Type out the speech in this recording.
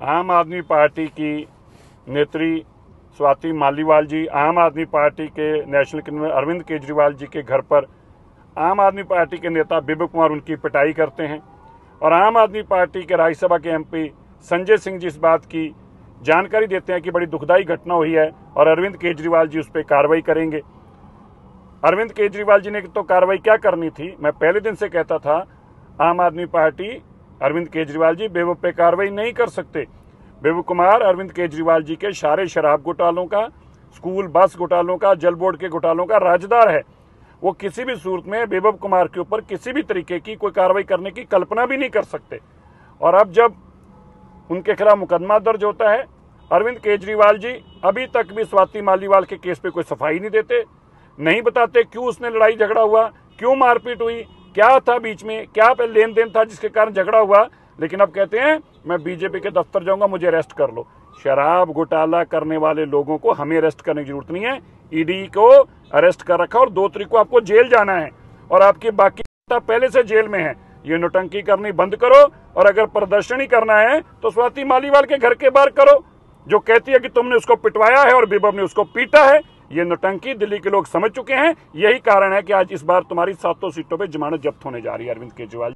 आम आदमी पार्टी की नेत्री स्वाति मालीवाल जी, आम आदमी पार्टी के नेशनल कन्वीनर अरविंद केजरीवाल जी के घर पर आम आदमी पार्टी के नेता बिबू कुमार उनकी पिटाई करते हैं और आम आदमी पार्टी के राज्यसभा के एमपी संजय सिंह जी इस बात की जानकारी देते हैं कि बड़ी दुखदाई घटना हुई है और अरविंद केजरीवाल जी उस पर कार्रवाई करेंगे। अरविंद केजरीवाल जी ने तो कार्रवाई क्या करनी थी? मैं पहले दिन से कहता था, आम आदमी पार्टी अरविंद केजरीवाल जी, बेवकूफ़ पे कार्रवाई नहीं कर सकते। बेबू कुमार, अरविंद केजरीवाल जी के सारे शराब घोटालों का, स्कूल बस घोटालों का, जल बोर्ड के घोटालों का राजदार है। वो किसी भी सूरत में बेबब कुमार के ऊपर किसी भी तरीके की कोई कार्रवाई करने की कल्पना भी नहीं कर सकते। और अब जब उनके खिलाफ मुकदमा दर्ज होता है, अरविंद केजरीवाल जी अभी तक भी स्वाति मालीवाल के केस पे कोई सफ़ाई नहीं देते, नहीं बताते क्यों उसने लड़ाई झगड़ा हुआ, क्यों मारपीट हुई क्या था बीच में? क्या लेन देन था जिसके कारण झगड़ा हुआ? लेकिन अब कहते हैं, मैं बीजेपी के दफ्तर जाऊँगा, मुझे अरेस्ट कर लो। शराब घोटाला करने वाले लोगों को हमें अरेस्ट करने की ज़रूरत नहीं है। ईडी को अरेस्ट कर रखा और दो तरीक को आपको जेल जाना है। और आपकी बाकी पहले से जेल में है। ये नोटंकी करनी बंद करो और अगर प्रदर्शन ही करना है तो स्वाति मालीवाल के घर के बाहर करो, जो कहती है कि तुमने उसको पिटवाया है और बिबब ने उसको पीटा है। ये नोटंकी दिल्ली के लोग समझ चुके हैं। यही कारण है कि आज इस बार तुम्हारी सातों सीटों पर जमानत जब्त होने जा रही है, अरविंद केजरीवाल।